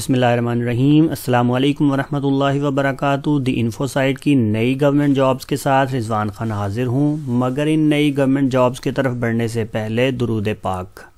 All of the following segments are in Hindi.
बिसमीम अल्लाम वरहमल वबरक दी इन्फोसाइट की नई गवर्नमेंट जॉब्स के साथ रिजवान खान हाजिर हूँ, मगर इन नई गवर्नमेंट जॉब्स की तरफ़ बढ़ने से पहले दरूद पाक।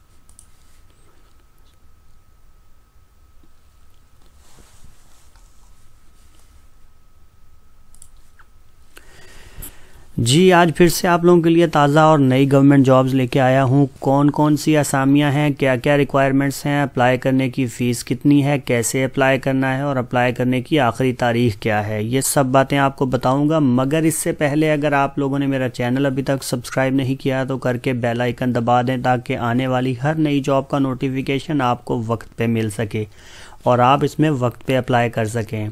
जी, आज फिर से आप लोगों के लिए ताज़ा और नई गवर्नमेंट जॉब्स लेके आया हूँ। कौन कौन सी असामियाँ हैं? क्या क्या रिक्वायरमेंट्स हैं? अप्लाई करने की फ़ीस कितनी है? कैसे अप्लाई करना है? और अप्लाई करने की आखिरी तारीख क्या है? ये सब बातें आपको बताऊँगा। मगर इससे पहले अगर आप लोगों ने मेरा चैनल अभी तक सब्सक्राइब नहीं किया तो करके बेल आइकन दबा दें ताकि आने वाली हर नई जॉब का नोटिफिकेशन आपको वक्त पर मिल सके और आप इसमें वक्त पर अप्लाई कर सकें।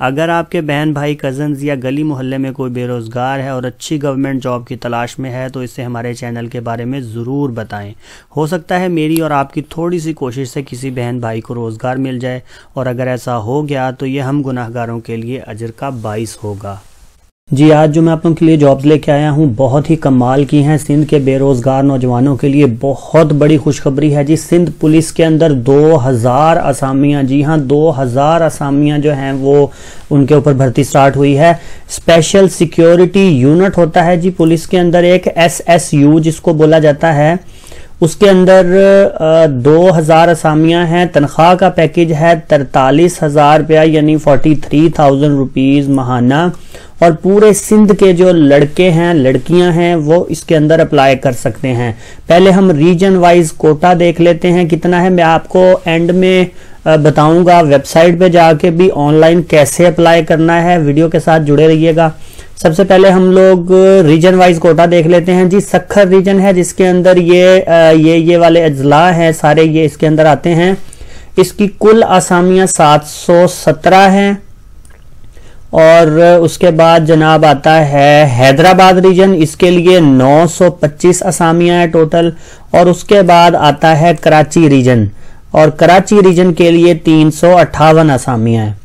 अगर आपके बहन, भाई कज़न्स या गली मोहल्ले में कोई बेरोज़गार है और अच्छी गवर्नमेंट जॉब की तलाश में है तो इसे हमारे चैनल के बारे में ज़रूर बताएँ। हो सकता है मेरी और आपकी थोड़ी सी कोशिश से किसी बहन, भाई को रोज़गार मिल जाए, और अगर ऐसा हो गया तो ये हम गुनाहगारों के लिए अजर का बाइस होगा। जी, आज जो मैं आप लोगों के लिए जॉब्स लेके आया हूँ, बहुत ही कमाल की हैं। सिंध के बेरोज़गार नौजवानों के लिए बहुत बड़ी खुशखबरी है जी। सिंध पुलिस के अंदर 2000 असामियाँ, जी हाँ 2000 असामियाँ जो हैं, वो उनके ऊपर भर्ती स्टार्ट हुई है। स्पेशल सिक्योरिटी यूनिट होता है जी पुलिस के अंदर, एक एस एस यू जिसको बोला जाता है। उसके अंदर दो हज़ार असामियाँ हैं, तनख्वाह का पैकेज है तरतालीस हज़ार रुपया, यानी फोर्टी थ्री थाउज़ेंड रुपीज़ महाना। और पूरे सिंध के जो लड़के हैं, लड़कियाँ हैं, वो इसके अंदर अप्लाई कर सकते हैं। पहले हम रीजन वाइज कोटा देख लेते हैं, कितना है। मैं आपको एंड में बताऊँगा वेबसाइट पे जाके भी ऑनलाइन कैसे अप्लाई करना है। वीडियो के साथ जुड़े रहिएगा। सबसे पहले हम लोग रीजन वाइज कोटा देख लेते हैं। जी, सखर रीजन है, जिसके अंदर ये ये ये वाले अजला हैं, सारे ये इसके अंदर आते हैं। इसकी कुल आसामियाँ 717 हैं। और उसके बाद जनाब आता है हैदराबाद रीजन इसके लिए 925 असामियाँ हैं टोटल और उसके बाद आता है कराची रीजन और कराची रीजन के लिए तीन सौ अट्ठावन असामियाँ हैं।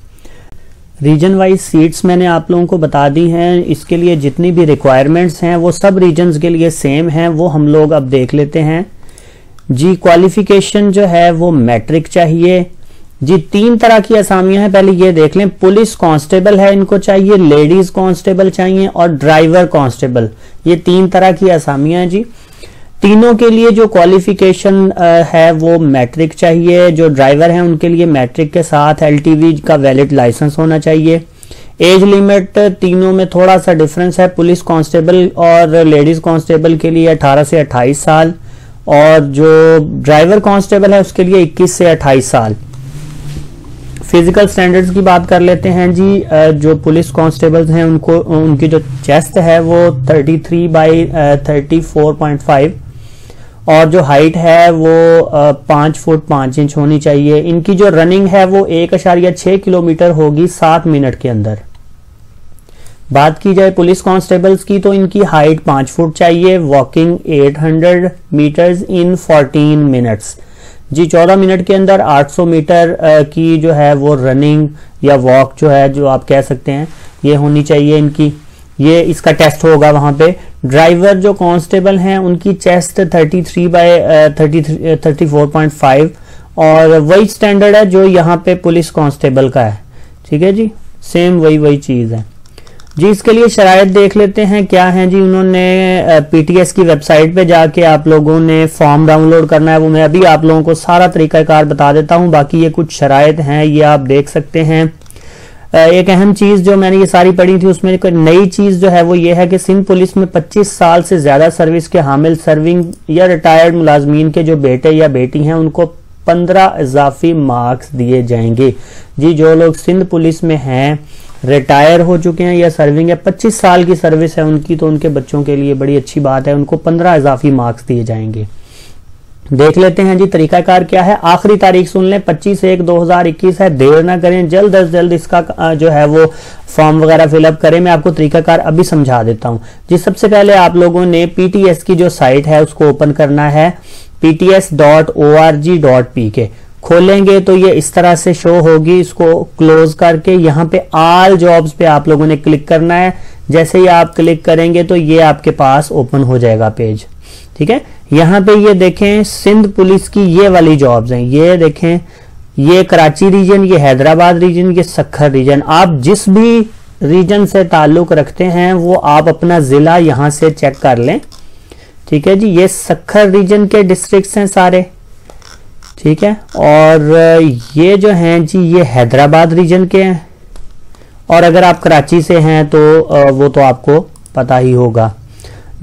रीजन वाइज सीट्स मैंने आप लोगों को बता दी हैं। इसके लिए जितनी भी रिक्वायरमेंट्स हैं, वो सब रीजन्स के लिए सेम हैं। वो हम लोग अब देख लेते हैं। जी क्वालिफिकेशन जो है, वो मैट्रिक चाहिए। जी, तीन तरह की असामियाँ हैं। पहले ये देख लें, पुलिस कांस्टेबल है, इनको चाहिए, लेडीज़ कांस्टेबल चाहिए और ड्राइवर कांस्टेबल। ये तीन तरह की असामियाँ हैं जी। तीनों के लिए जो क्वालिफिकेशन है, वो मैट्रिक चाहिए। जो ड्राइवर हैं, उनके लिए मैट्रिक के साथ एलटीवी का वैलिड लाइसेंस होना चाहिए। एज लिमिट तीनों में थोड़ा सा डिफरेंस है। पुलिस कांस्टेबल और लेडीज़ कांस्टेबल के लिए 18 से 28 साल और जो ड्राइवर कांस्टेबल है, उसके लिए 21 से 28 साल। फ़िज़िकल स्टैंडर्ड्स की बात कर लेते हैं जी जो पुलिस कांस्टेबल्स हैं, उनको, उनकी जो चेस्ट है वो 33 थ्री बाई थर्टी और जो हाइट है वो पाँच फुट पाँच इंच होनी चाहिए। इनकी जो रनिंग है वो एक अशारिया छह किलोमीटर होगी सात मिनट के अंदर। बात की जाए पुलिस कांस्टेबल्स की तो इनकी हाइट पाँच फुट चाहिए वॉकिंग 800 मीटर्स इन 14 मिनट्स जी 14 मिनट के अंदर 800 मीटर की जो है वो रनिंग या वॉक जो है, जो आप कह सकते हैं, ये होनी चाहिए इनकी। ये इसका टेस्ट होगा वहाँ पे। ड्राइवर जो कांस्टेबल हैं, उनकी chest 33 three by thirty four और वही स्टैंडर्ड है जो यहाँ पे पुलिस कांस्टेबल का है। ठीक है जी? सेम वही वही चीज़ है। जी, इसके लिए शराय देख लेते हैं क्या है जी। उन्होंने पीटीएस की वेबसाइट पे जाके आप लोगों ने फॉर्म डाउनलोड करना है। वो मैं अभी आप लोगों को सारा तरीकाकार बता देता हूँ। बाकी ये कुछ शराय हैं, ये आप देख सकते हैं। एक अहम चीज़ जो मैंने ये सारी पढ़ी थी, उसमें एक नई चीज़ जो है, वो ये है कि सिंध पुलिस में 25 साल से ज़्यादा सर्विस के हामिल सर्विंग या रिटायर्ड मुलाजमीन के जो बेटे या बेटी हैं, उनको 15 इजाफी मार्क्स दिए जाएँगे। जी, जो लोग सिंध पुलिस में हैं रिटायर हो चुके हैं या सर्विंग है 25 साल की सर्विस है उनकी तो उनके बच्चों के लिए बड़ी अच्छी बात है, उनको 15 इजाफी मार्क्स दिए जाएँगे। देख लेते हैं जी, तरीकाकार क्या है? आखिरी तारीख सुन लें 25 एक 2021 है, देर ना करें, जल्द अज जल्द इसका जो है वो फॉर्म वगैरह फिलअप करें, मैं आपको तरीकाकार अभी समझा देता हूँ। जी, सबसे पहले आप लोगों ने पीटीएस की जो साइट है, उसको ओपन करना है pts.org.pk खोलेंगे तो ये इस तरह से शो होगी, इसको क्लोज करके यहाँ पे आल जॉब्स पे आप लोगों ने क्लिक करना है। जैसे ही आप क्लिक करेंगे तो ये आपके पास ओपन हो जाएगा पेज ठीक है? यहाँ पे ये देखें, सिंध पुलिस की ये वाली जॉब्स हैं। ये देखें, ये कराची रीजन ये हैदराबाद रीजन ये सखर रीजन आप जिस भी रीजन से ताल्लुक रखते हैं, वो आप अपना ज़िला यहाँ से चेक कर लें। ठीक है जी? ये सखर रीजन के डिस्ट्रिक्ट्स हैं सारे। ठीक है? और ये जो हैं जी, ये हैदराबाद रीजन के हैं। और अगर आप कराची से हैं तो वो तो आपको पता ही होगा।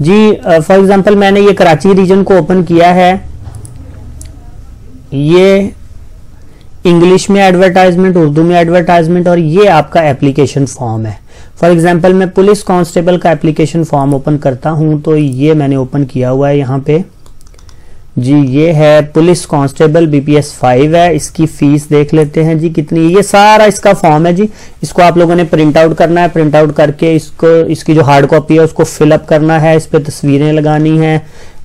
जी फॉर एग्जांपल मैंने ये कराची रीजन को ओपन किया है। ये इंग्लिश में एडवर्टाइजमेंट उर्दू में एडवर्टाइजमेंट और ये आपका एप्लीकेशन फॉर्म है। फॉर एग्जांपल मैं पुलिस कांस्टेबल का एप्लीकेशन फॉर्म ओपन करता हूँ तो ये मैंने ओपन किया हुआ है यहाँ पे। जी, ये है पुलिस कांस्टेबल बीपीएस फाइव है। इसकी फ़ीस देख लेते हैं जी, कितनी। ये सारा इसका फॉर्म है जी। इसको आप लोगों ने प्रिंट आउट करना है। प्रिंट आउट करके इसको, इसकी जो हार्ड कॉपी है, उसको फिलअप करना है। इस पर तस्वीरें लगानी है।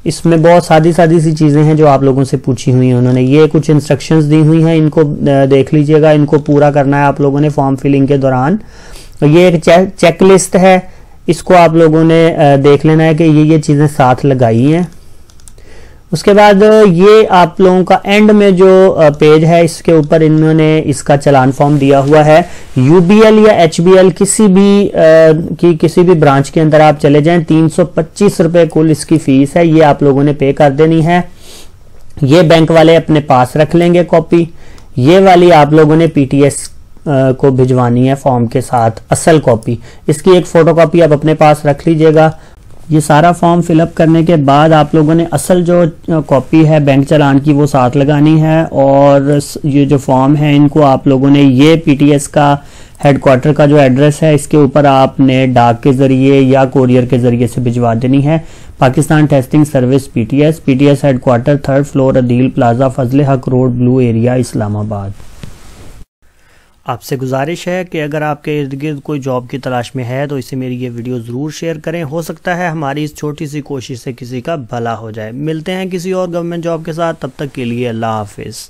इसमें बहुत सादी सादी सी चीज़ें हैं जो आप लोगों से पूछी हुई हैं उन्होंने। ये कुछ इंस्ट्रक्शंस दी हुई हैं। इनको देख लीजिएगा। इनको पूरा करना है आप लोगों ने फॉर्म फिलिंग के दौरान। ये एक चेक लिस्ट है। इसको आप लोगों ने देख लेना है कि ये ये चीज़ें साथ लगाई हैं। उसके बाद ये आप लोगों का एंड में जो पेज है इसके ऊपर इन्होंने इसका चलान फॉर्म दिया हुआ है। यूबीएल या एचबीएल किसी भी आ, की किसी भी ब्रांच के अंदर आप चले जाएँ तीन सौ कुल इसकी फ़ीस है ये आप लोगों ने पे कर देनी है। ये बैंक वाले अपने पास रख लेंगे कॉपी ये वाली आप लोगों ने पीटीएस को भिजवानी है फॉर्म के साथ असल कॉपी इसकी एक फ़ोटो कॉपी आप अपने पास रख लीजिएगा। ये सारा फॉर्म फिलअप करने के बाद आप लोगों ने असल जो कॉपी है, बैंक चलान की, वो साथ लगानी है और ये जो फॉर्म है, इनको आप लोगों ने ये पीटीएस का हेडक्वार्टर का जो एड्रेस है, इसके ऊपर आपने डाक के ज़रिए या कोरियर के ज़रिए से भिजवा देनी है। Pakistan testing service PTS PTS headquarter third floor Adeel plaza Fazal Haq road blue area Islamabad. आपसे गुजारिश है कि अगर आपके इर्द गिर्द कोई जॉब की तलाश में है तो इसे मेरी ये वीडियो ज़रूर शेयर करें। हो सकता है हमारी इस छोटी सी कोशिश से किसी का भला हो जाए। मिलते हैं किसी और गवर्नमेंट जॉब के साथ। तब तक के लिए अल्लाह हाफिज़।